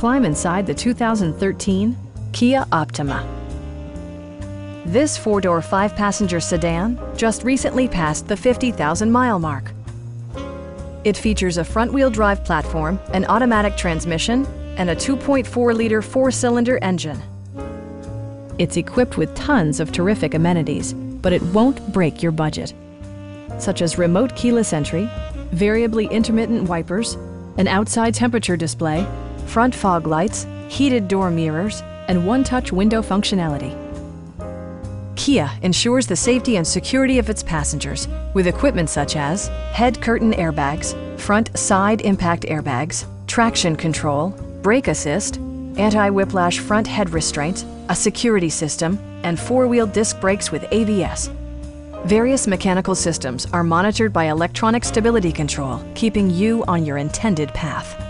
climb inside the 2013 Kia Optima. This four-door, five-passenger sedan just recently passed the 50,000-mile mark. It features a front-wheel drive platform, an automatic transmission, and a 2.4-liter four-cylinder engine. It's equipped with tons of terrific amenities, but it won't break your budget, such as remote keyless entry, variably intermittent wipers, an outside temperature display, front fog lights, heated door mirrors, and one-touch window functionality. Kia ensures the safety and security of its passengers with equipment such as head curtain airbags, front side impact airbags, traction control, brake assist, anti-whiplash front head restraints, a security system, and four-wheel disc brakes with ABS. Various mechanical systems are monitored by electronic stability control, keeping you on your intended path.